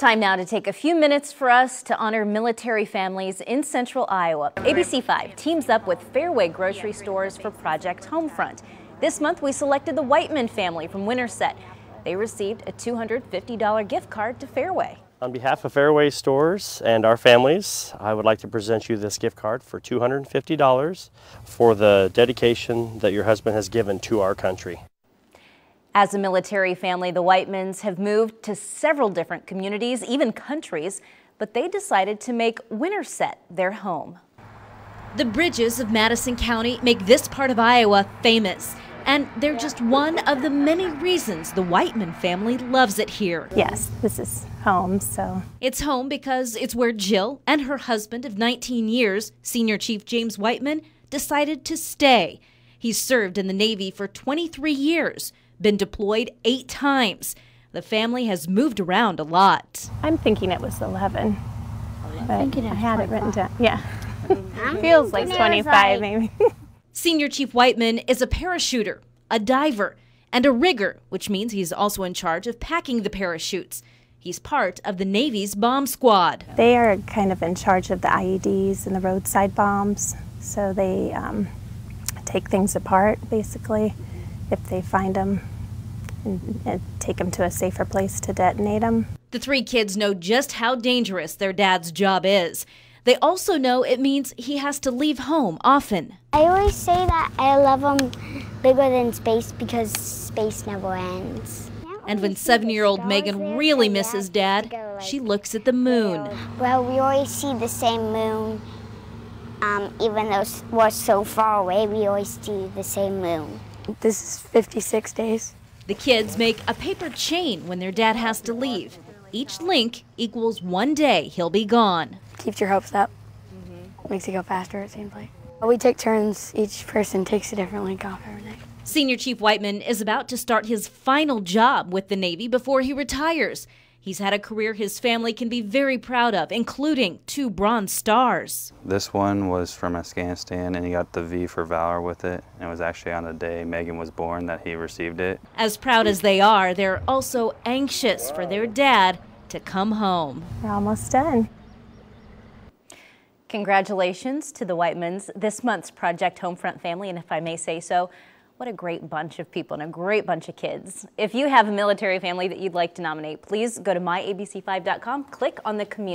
Time now to take a few minutes for us to honor military families in central Iowa. ABC5 teams up with Fareway grocery stores for Project Homefront. This month we selected the Wightman family from Winterset. They received a $250 gift card to Fareway. On behalf of Fareway Stores and our families, I would like to present you this gift card for $250 for the dedication that your husband has given to our country. As a military family, the Wightmans have moved to several different communities, even countries, but they decided to make Winterset their home. The bridges of Madison County make this part of Iowa famous. And they're just one of the many reasons the Wightman family loves it here. Yes, this is home, so. It's home because it's where Jill and her husband of 19 years, Senior Chief James Wightman, decided to stay. He served in the Navy for 23 years, been deployed eight times. The family has moved around a lot. I'm thinking it was 11. But I had it written down. Yeah. Feels like 25 maybe. Senior Chief Wightman is a parachuter, a diver, and a rigger, which means he's also in charge of packing the parachutes. He's part of the Navy's bomb squad. They are kind of in charge of the IEDs and the roadside bombs, so they um, take things apart basically if they find them and, and take them to a safer place to detonate them. The three kids know just how dangerous their dad's job is. They also know it means he has to leave home often. I always say that I love him bigger than space because space never ends. And when seven-year-old Megan really misses Dad, she looks at the moon. Well, we always see the same moon. Um, even though we're so far away, we always see the same moon. This is 56 days. The kids make a paper chain when their dad has to leave. Each link equals one day he'll be gone. Keeps your hopes up. Mm -hmm. Makes it go faster, it seems like. We take turns. Each person takes a different link off every day. Senior Chief Wightman is about to start his final job with the Navy before he retires. He's had a career his family can be very proud of, including two Bronze Stars. This one was from Afghanistan, and he got the V for Valor with it. And it was actually on the day Megan was born that he received it. As proud as they are, they're also anxious for their dad to come home. We're almost done. Congratulations to the Wightmans, this month's Project Homefront family, and if I may say so, what a great bunch of people and a great bunch of kids. If you have a military family that you'd like to nominate, please go to myabc5.com, click on the community.